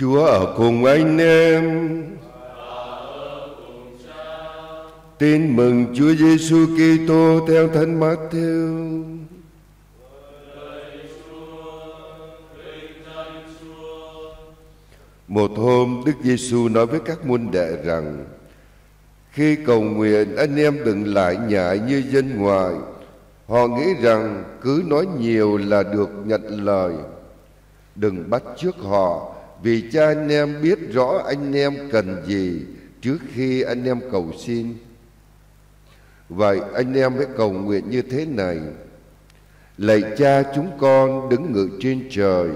Chúa ở cùng anh em. Tin mừng Chúa Giêsu Kitô theo Thánh Matthew. Một hôm Đức Giêsu nói với các môn đệ rằng, khi cầu nguyện, anh em đừng lại nhại như dân ngoài Họ nghĩ rằng cứ nói nhiều là được nhận lời Đừng bắt trước họ vì cha anh em biết rõ anh em cần gì Trước khi anh em cầu xin. Vậy anh em hãy cầu nguyện như thế này. Lạy cha chúng con đứng ngự trên trời,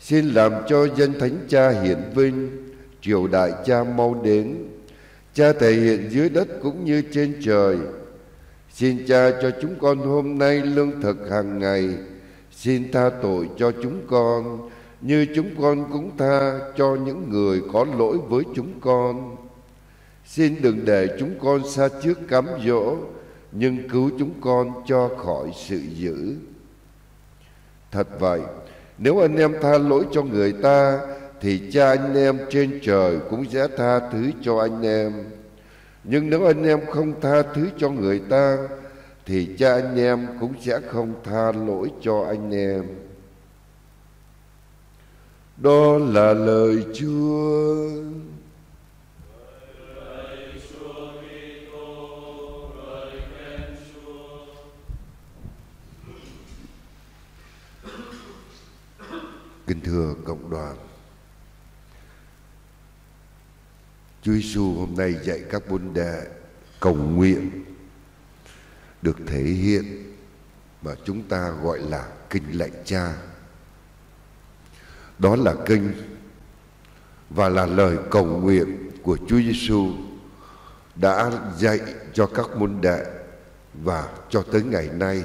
Xin làm cho dân thánh cha hiển vinh, Triều đại cha mau đến. Cha thể hiện dưới đất cũng như trên trời. Xin cha cho chúng con hôm nay lương thực hàng ngày, Xin tha tội cho chúng con như chúng con cũng tha cho những người có lỗi với chúng con. Xin đừng để chúng con xa trước cám dỗ, Nhưng cứu chúng con cho khỏi sự dữ. Thật vậy, Nếu anh em tha lỗi cho người ta, Thì cha anh em trên trời cũng sẽ tha thứ cho anh em. Nhưng nếu anh em không tha thứ cho người ta, Thì cha anh em cũng sẽ không tha lỗi cho anh em. Đó là lời Chúa Kính thưa cộng đoàn Chúa Giêsu hôm nay dạy các môn đệ cầu nguyện được thể hiện mà chúng ta gọi là kinh lạy cha. Đó là kinh và là lời cầu nguyện của Chúa Giêsu đã dạy cho các môn đệ và cho tới ngày nay,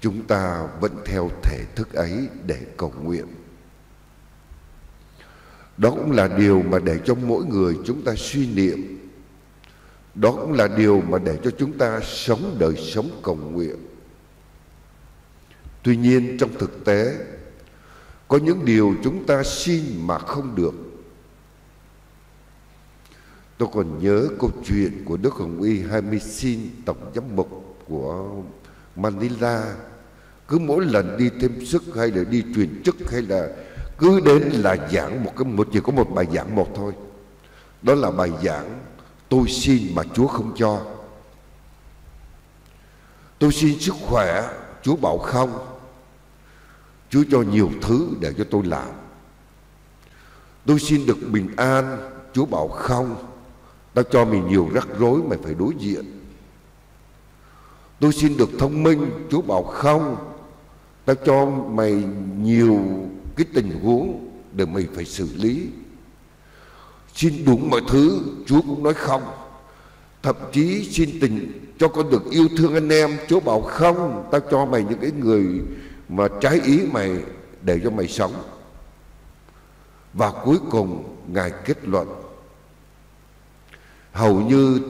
chúng ta vẫn theo thể thức ấy để cầu nguyện. Đó cũng là điều mà để cho mỗi người chúng ta suy niệm Đó cũng là điều mà để cho chúng ta sống đời sống cầu nguyện Tuy nhiên, trong thực tế có những điều chúng ta xin mà không được. Tôi còn nhớ câu chuyện của Đức Hồng Y Hamisin Tổng giám mục của Manila. Cứ mỗi lần đi thêm sức hay là đi truyền chức hay là cứ đến là giảng một cái một, chỉ có một bài giảng một thôi. Đó là bài giảng, tôi xin mà Chúa không cho. Tôi xin sức khỏe, Chúa bảo không. Chúa cho nhiều thứ để cho tôi làm. Tôi xin được bình an, Chúa bảo không Tao cho mình nhiều rắc rối, mày phải đối diện. Tôi xin được thông minh, Chúa bảo không Tao cho mày nhiều cái tình huống để mày phải xử lý. Xin đúng mọi thứ, chúa cũng nói không. Thậm chí xin tình cho con được yêu thương anh em, chúa bảo không tao cho mày những cái người mà trái ý mày để cho mày sống. Và cuối cùng ngài kết luận, hầu như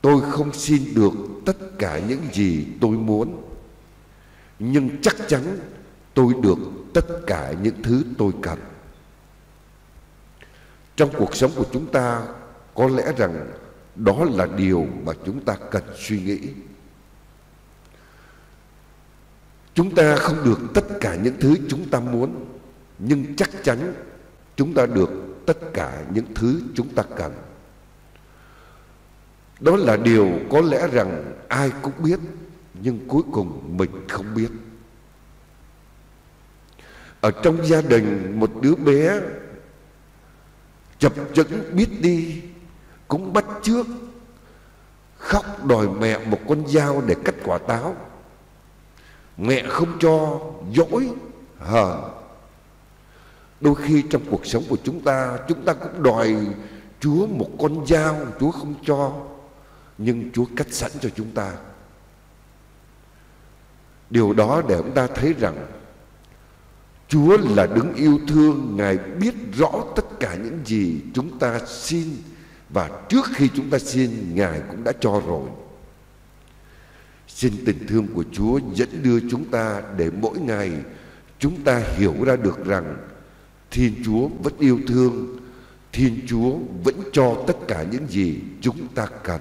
tôi không xin được tất cả những gì tôi muốn, nhưng chắc chắn tôi được tất cả những thứ tôi cần. Trong cuộc sống của chúng ta, có lẽ rằng đó là điều mà chúng ta cần suy nghĩ chúng ta không được tất cả những thứ chúng ta muốn, nhưng chắc chắn chúng ta được tất cả những thứ chúng ta cần. Đó là điều có lẽ rằng ai cũng biết, nhưng cuối cùng mình không biết. Ở trong gia đình, một đứa bé chập chững biết đi, cũng bắt trước khóc đòi mẹ một con dao để cắt quả táo mẹ không cho, dỗi, hờn. Đôi khi trong cuộc sống của chúng ta chúng ta cũng đòi chúa một con dao chúa không cho, nhưng chúa cắt sẵn cho chúng ta. Điều đó để chúng ta thấy rằng Chúa là đứng yêu thương, Ngài biết rõ tất cả những gì chúng ta xin Và trước khi chúng ta xin, Ngài cũng đã cho rồi. Xin tình thương của Chúa dẫn đưa chúng ta Để mỗi ngày chúng ta hiểu ra được rằng Thiên Chúa vẫn yêu thương, Thiên Chúa vẫn cho tất cả những gì chúng ta cần.